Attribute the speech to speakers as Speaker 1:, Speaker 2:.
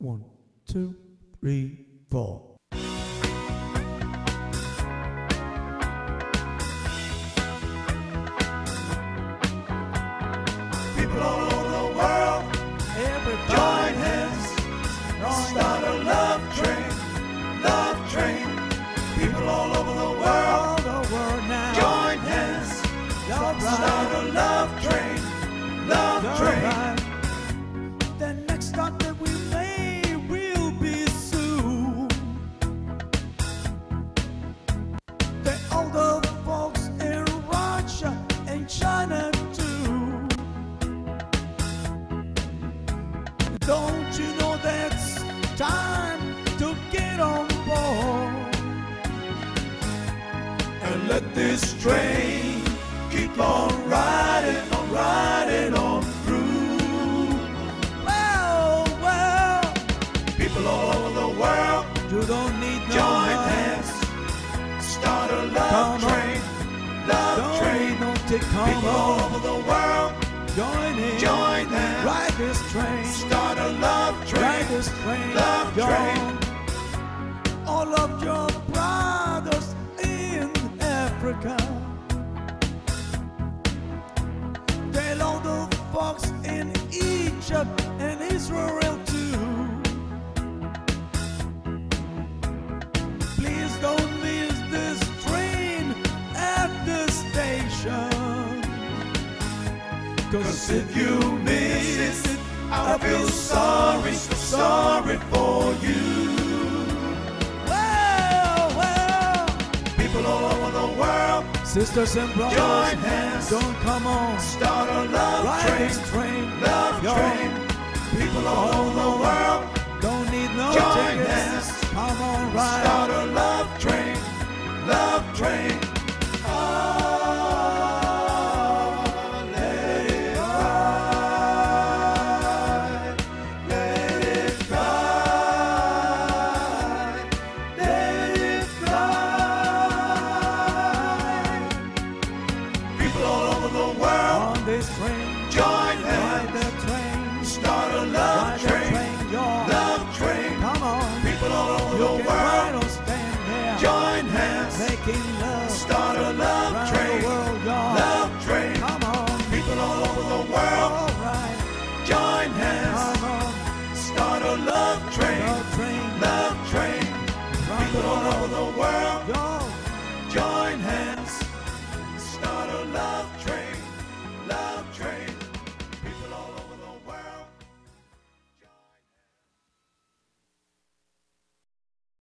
Speaker 1: One, two, three, four.
Speaker 2: People
Speaker 1: China too. Don't you know that's time to get on board?
Speaker 2: And let this train keep on
Speaker 1: train. need no tick, come People all over
Speaker 2: the world,
Speaker 1: Join in. join hands, Ride this train. start
Speaker 2: a love Ride train,
Speaker 1: this train. love train. All of your brothers in Africa. Tell all the folks in Egypt and Israel Cause if you miss it, I feel sorry, so
Speaker 2: sorry for you.
Speaker 1: Well, well,
Speaker 2: People all over the world,
Speaker 1: sisters and brothers, join hands, don't come on. start
Speaker 2: a love
Speaker 1: Ride train, train, love Yo, train. People all over the world, Don't need no Join tickets. hands. Come on, ride. start
Speaker 2: a love train, love train.
Speaker 1: train. Join hands. Ride the train. Start
Speaker 2: a love Ride train. train
Speaker 1: love
Speaker 2: train.
Speaker 1: Come on. People
Speaker 2: all over you the
Speaker 1: world. Ride stand there. Join
Speaker 2: hands.
Speaker 1: Making love. Start
Speaker 2: a love Round train.
Speaker 1: World, love train. Come on. People all
Speaker 2: over the world.
Speaker 1: All right.
Speaker 2: Join hands.
Speaker 1: Come on.
Speaker 2: Start a love train.
Speaker 1: Love train. Love
Speaker 2: train.
Speaker 1: Round People all over the
Speaker 2: world.
Speaker 1: Yo.
Speaker 2: Join hands. Start a love.